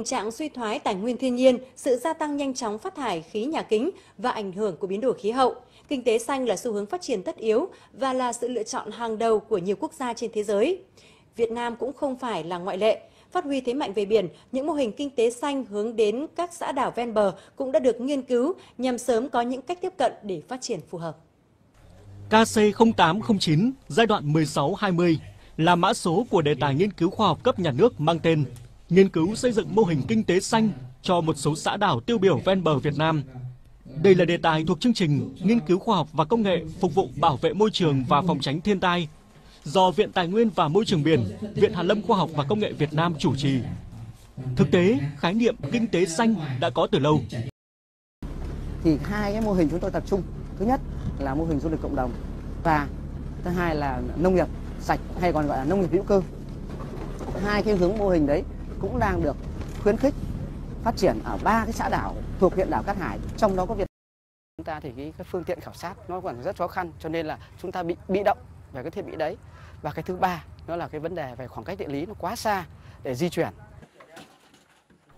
tình trạng suy thoái tài nguyên thiên nhiên, sự gia tăng nhanh chóng phát thải khí nhà kính và ảnh hưởng của biến đổi khí hậu, kinh tế xanh là xu hướng phát triển tất yếu và là sự lựa chọn hàng đầu của nhiều quốc gia trên thế giới. Việt Nam cũng không phải là ngoại lệ. Phát huy thế mạnh về biển, những mô hình kinh tế xanh hướng đến các xã đảo ven bờ cũng đã được nghiên cứu nhằm sớm có những cách tiếp cận để phát triển phù hợp. KC0809 giai đoạn 16-20 là mã số của đề tài nghiên cứu khoa học cấp nhà nước mang tên Nghiên cứu xây dựng mô hình kinh tế xanh cho một số xã đảo tiêu biểu ven bờ Việt Nam. Đây là đề tài thuộc chương trình Nghiên cứu khoa học và công nghệ phục vụ bảo vệ môi trường và phòng tránh thiên tai do Viện Tài nguyên và Môi trường Biển, Viện Hàn lâm Khoa học và Công nghệ Việt Nam chủ trì. Thực tế, khái niệm kinh tế xanh đã có từ lâu. Thì hai cái mô hình chúng tôi tập trung. Thứ nhất là mô hình du lịch cộng đồng và thứ hai là nông nghiệp sạch hay còn gọi là nông nghiệp hữu cơ. Hai cái hướng mô hình đấy cũng đang được khuyến khích phát triển ở ba cái xã đảo thuộc huyện đảo Cát Hải, trong đó có Việt chúng ta thì cái, cái phương tiện khảo sát nó còn rất khó khăn cho nên là chúng ta bị bị động về cái thiết bị đấy và cái thứ ba nó là cái vấn đề về khoảng cách địa lý nó quá xa để di chuyển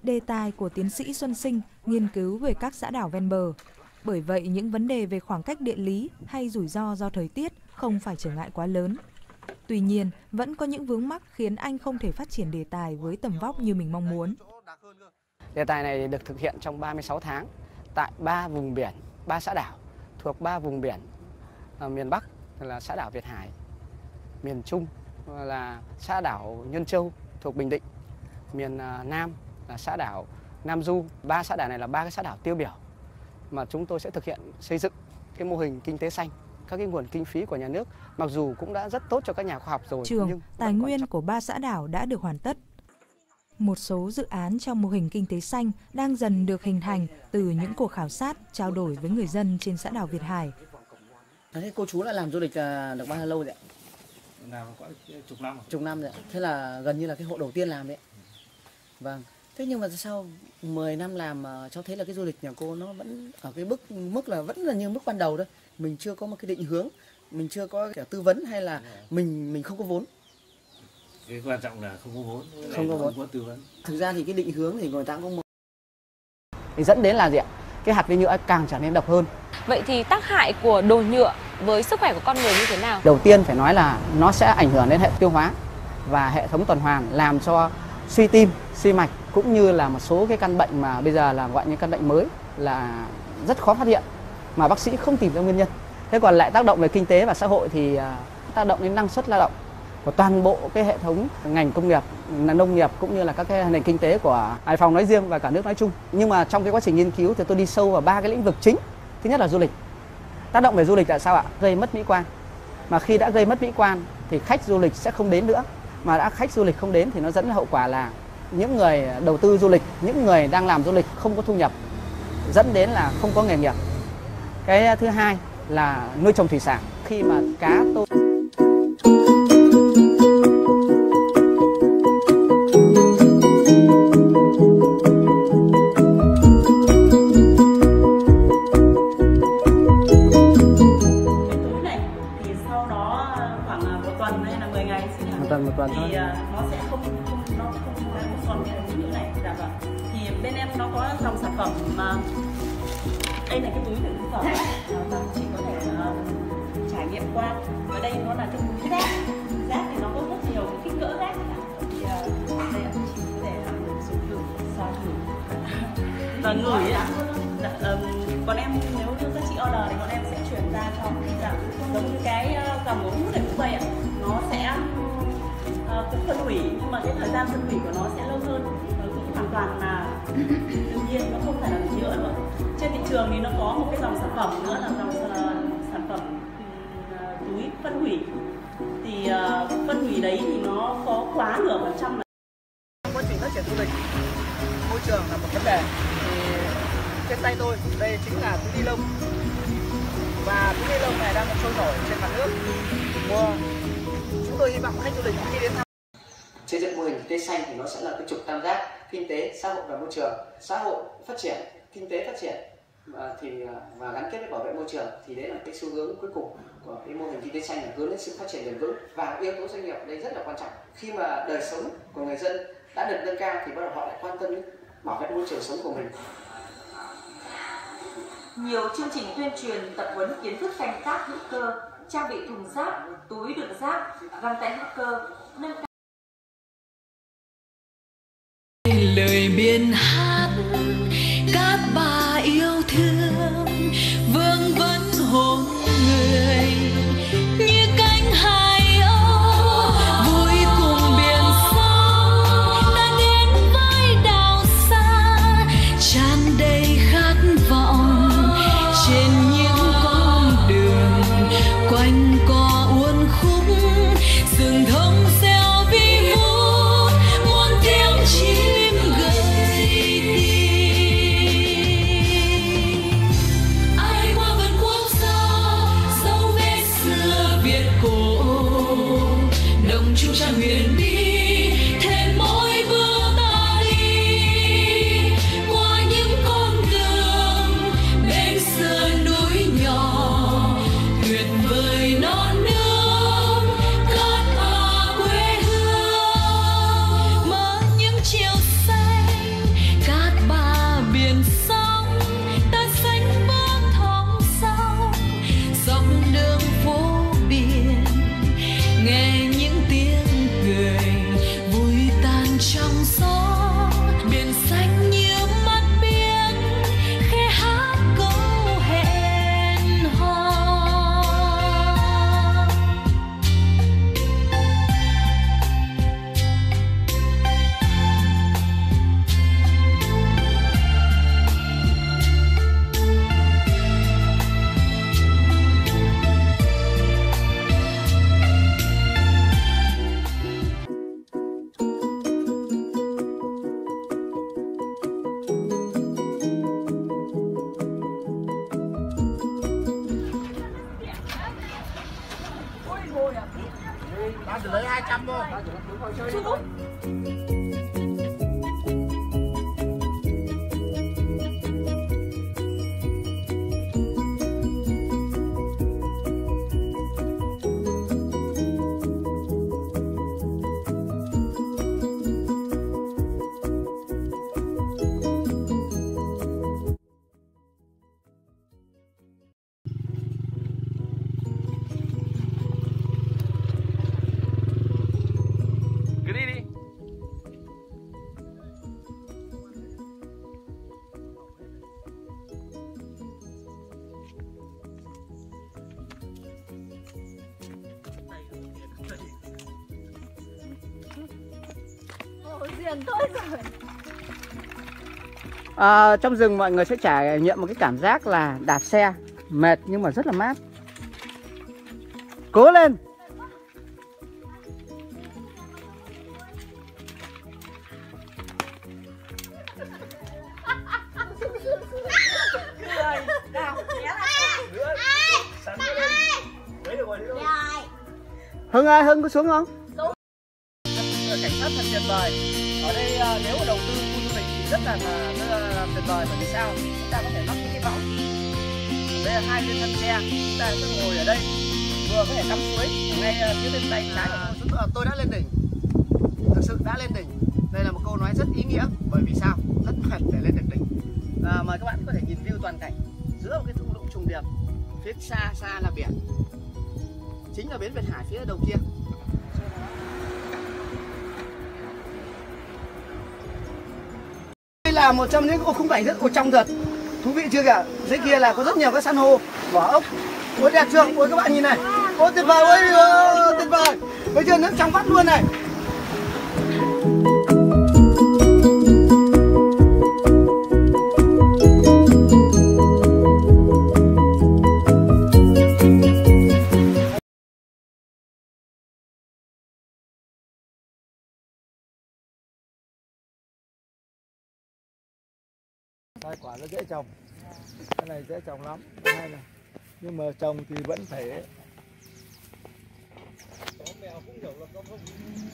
Đề tài của tiến sĩ Xuân Sinh nghiên cứu về các xã đảo ven bờ. Bởi vậy, những vấn đề về khoảng cách địa lý hay rủi ro do thời tiết không phải trở ngại quá lớn. Tuy nhiên, vẫn có những vướng mắc khiến anh không thể phát triển đề tài với tầm vóc như mình mong muốn. Đề tài này được thực hiện trong 36 tháng tại ba vùng biển, ba xã đảo thuộc ba vùng biển ở miền Bắc là xã đảo Việt Hải, miền Trung ờ, là xã đảo Nhân Châu thuộc Bình Định, miền ờ, Nam là xã đảo Nam Du. Ba xã đảo này là ba cái xã đảo tiêu biểu mà chúng tôi sẽ thực hiện xây dựng cái mô hình kinh tế xanh các cái nguồn kinh phí của nhà nước mặc dù cũng đã rất tốt cho các nhà khoa học rồi Trường, nhưng tài nguyên của ba xã đảo đã được hoàn tất. Một số dự án trong mô hình kinh tế xanh đang dần được hình thành từ những cuộc khảo sát, trao đổi với người dân trên xã đảo Việt Hải. Thế cô chú đã làm du lịch à, được bao lâu rồi ạ? làm có chục năm rồi. Chục năm rồi ạ. Thế là gần như là cái hộ đầu tiên làm đấy. Vâng. Thế nhưng mà sau 10 năm làm cháu thấy là cái du lịch nhà cô nó vẫn ở cái mức mức là vẫn là như mức ban đầu thôi. Mình chưa có một cái định hướng, mình chưa có kiểu tư vấn hay là mình mình không có vốn. cái quan trọng là không có vốn Không có vốn. có tư vấn Thực ra thì cái định hướng thì người ta cũng một thì dẫn đến là gì ạ? Cái hạt vi nhựa càng trở nên độc hơn. Vậy thì tác hại của đồ nhựa với sức khỏe của con người như thế nào? Đầu tiên phải nói là nó sẽ ảnh hưởng đến hệ tiêu hóa và hệ thống tuần hoàn làm cho suy tim, suy mạch cũng như là một số cái căn bệnh mà bây giờ là gọi như căn bệnh mới là rất khó phát hiện mà bác sĩ không tìm ra nguyên nhân. Thế còn lại tác động về kinh tế và xã hội thì à, tác động đến năng suất lao động của toàn bộ cái hệ thống ngành công nghiệp, là nông nghiệp cũng như là các cái nền kinh tế của Hải Phòng nói riêng và cả nước nói chung. Nhưng mà trong cái quá trình nghiên cứu thì tôi đi sâu vào ba cái lĩnh vực chính. Thứ nhất là du lịch. Tác động về du lịch là sao ạ? Gây mất mỹ quan. Mà khi đã gây mất mỹ quan thì khách du lịch sẽ không đến nữa. Mà đã khách du lịch không đến thì nó dẫn đến hậu quả là những người đầu tư du lịch, những người đang làm du lịch không có thu nhập, dẫn đến là không có nghề nghiệp. Cái thứ hai là nuôi trồng thủy sản. Khi mà cá tôm túi này thì sau đó khoảng à, một tuần hay là 10 ngày xin một tuần thì thôi. à, nó sẽ không không nó không không còn là túi nhựa này dạ vâng thì bên em nó có dòng sản phẩm mà đây là cái túi đựng thực phẩm à, và chị có thể à, trải nghiệm qua. Ở đây nó là cái túi rác. Rác thì nó có rất nhiều cái kích cỡ rác thì à, đây là chị có thể à, sử dụng so thử. Và ngửi ạ. dạ, còn em nếu như các chị order thì bọn em sẽ chuyển ra cho dạ, giống như cái ờ, dòng ống hút này cũng vậy ạ. Nó sẽ ờ, cũng phân hủy nhưng mà cái thời gian phân hủy của nó sẽ lâu hơn toàn là tự nhiên nó không phải là nhựa nữa trên thị trường thì nó có một cái dòng sản phẩm nữa là dòng ờ, sản phẩm ờ, túi phân hủy. Thì uh, phân hủy đấy thì nó có quá nửa phần trăm là quá trình phát triển du lịch môi trường là một vấn đề. Thì trên tay tôi đây chính là túi ni lông. Và túi ni lông này đang sôi nổi trên mặt nước. Mùa chúng tôi hy vọng khách du lịch khi đến thăm xây dựng mô hình kinh tế xanh thì nó sẽ là cái trục tam giác kinh tế, xã hội và môi trường. Xã hội phát triển, kinh tế phát triển và thì à, và gắn kết với bảo vệ môi trường thì đấy là cái xu hướng cuối cùng của cái mô hình kinh tế xanh là hướng đến sự phát triển bền vững. Và yếu tố doanh nghiệp đây rất là quan trọng. Khi mà đời sống của người dân đã được nâng cao thì bắt đầu họ lại quan tâm đến bảo vệ môi trường sống của mình. Nhiều chương trình tuyên truyền tập huấn kiến thức canh tác hữu cơ, trang bị thùng rác, túi đựng rác, găng tay hữu cơ nâng cao biển hát ta chỉ lấy 200 thôi. Cứ À, trong rừng mọi người sẽ trải nghiệm một cái cảm giác là đạp xe mệt nhưng mà rất là mát. Cố lên. Hưng ơi, Hưng có xuống không? Rất là, là, rất là tuyệt vời bởi vì sao? Chúng ta có thể mắc những cái võng. Đây là hai bên thân xe, chúng ta sẽ ngồi ở đây vừa có thể tắm suối ngay à, phía bên tay trái của tôi. Chúng tôi, tôi đã lên đỉnh. Thực sự đã lên đỉnh. Đây là một câu nói rất ý nghĩa bởi vì sao? Rất mệt để lên được đỉnh. À, mời các bạn có thể nhìn view toàn cảnh giữa một cái thung lũng trùng điệp phía xa xa là biển chính là bến Việt Hải phía đầu kia đây là một trong những khung cảnh rất trong thật. Thú vị chưa kìa? Dưới kia là có rất nhiều các san hô, vỏ ốc. Ôi, đẹp chưa? Ôi, các bạn nhìn này. Ôi tuyệt vời, ôi, tuyệt vời. Bây giờ nước trong vắt luôn này. Hai quả nó dễ trồng cái này dễ trồng lắm cái này nhưng mà trồng thì vẫn phải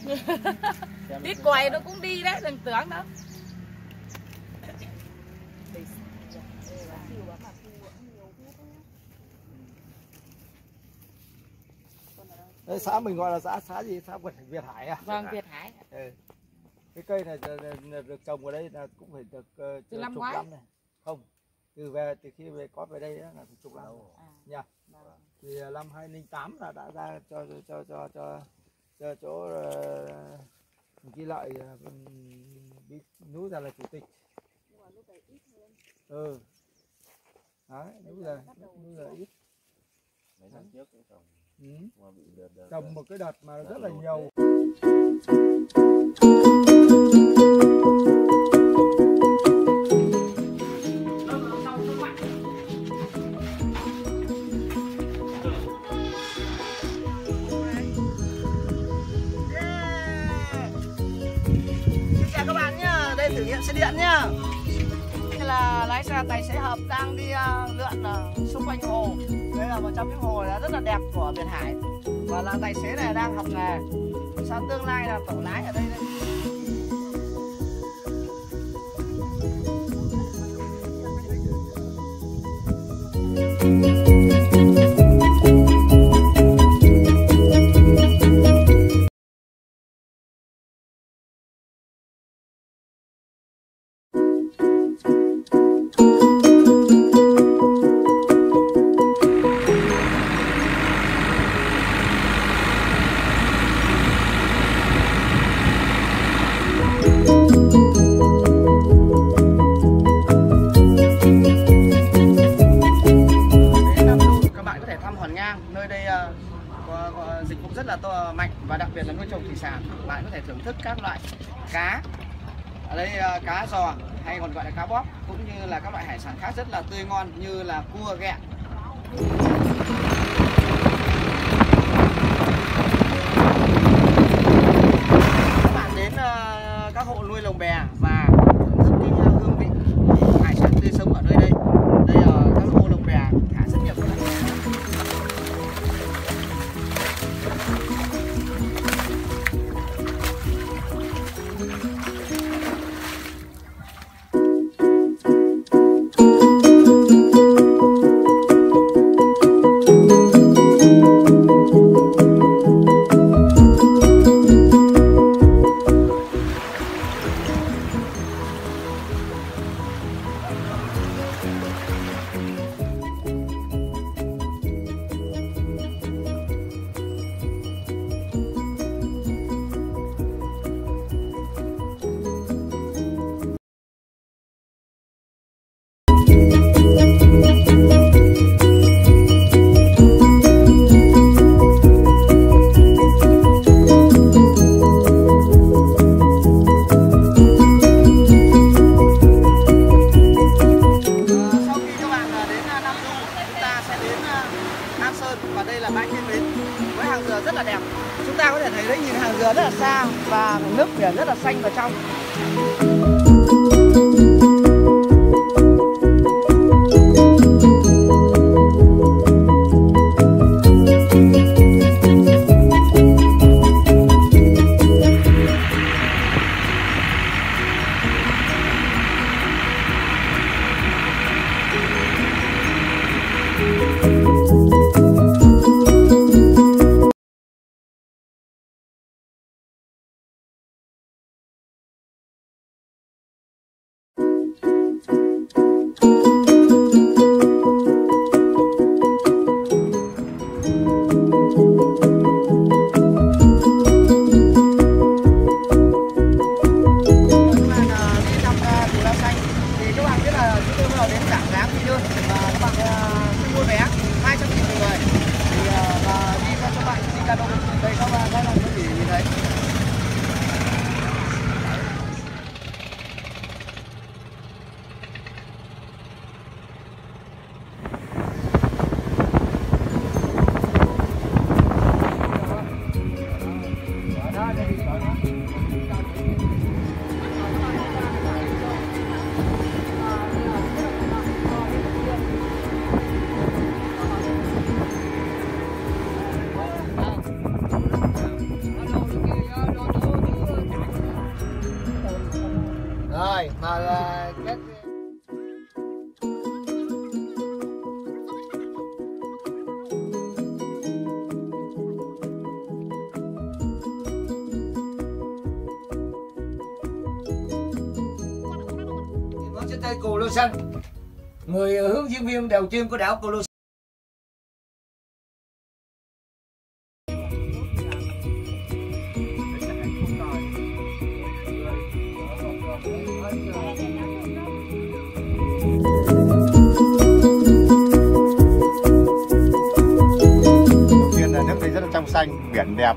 Biết quầy nó cũng đi đấy, đừng tưởng đâu. Đấy, xã mình gọi là xã xã gì xã Việt Việt Hải à Vâng, Việt Hải. ừ. Cái cây này được trồng ở đây là cũng phải được uh, Từ năm chục ngoái? năm này. Không từ về từ khi về có về đây là phải chục năm nha. Thì uh, năm 2008 là đã ra cho cho cho cho cho chỗ uh, ghi lợi uh, bí núi ra là chủ tịch. Ừ. Đấy núi giờ núi giờ ít. Mấy năm trước cũng trồng. Ừ. bị trồng một cái đợt mà rất là nhiều thử nghiệm xe điện nhá. Đây là lái xe tài xế hợp đang đi uh, lượn uh, xung quanh hồ. Đây là một trong những hồ rất là đẹp của Biển Hải. Và là tài xế này đang học nghề. Sao tương lai là tổ lái ở đây đây. Đến biệt là nuôi trồng thủy sản. Bạn có thể thưởng thức các loại cá, ở đây uh, cá giò hay còn gọi là cá bóp, cũng như là các loại hải sản khác rất là tươi ngon như là cua ghẹ. Xa và nước biển rất là xanh và trong. Tới cù lô xanh Người ờ, hướng diễn viên đầu tiên của đảo Cù Lô tiên là ờ, nước đây rất là trong xanh biển đẹp.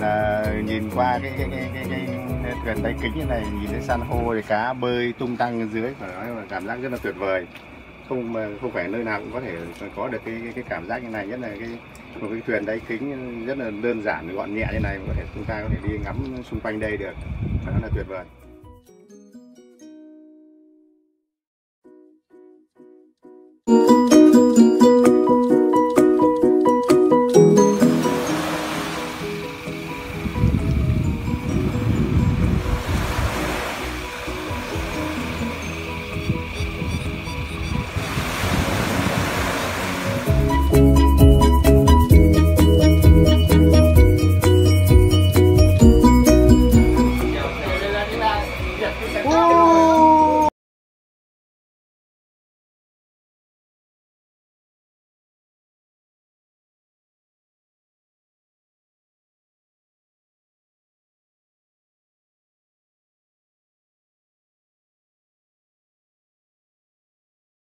Là nhìn qua cái cái cái cái, cái, gần tay kính như này nhìn thấy san hô rồi cá bơi tung tăng dưới phải nói là cảm giác rất là tuyệt vời. Không mà không phải nơi nào cũng có thể có được cái cái, cái cảm giác như này nhất là cái một cái thuyền đáy kính rất là đơn giản gọn nhẹ như này có thể chúng ta có thể đi ngắm xung quanh đây được. Rất là tuyệt vời.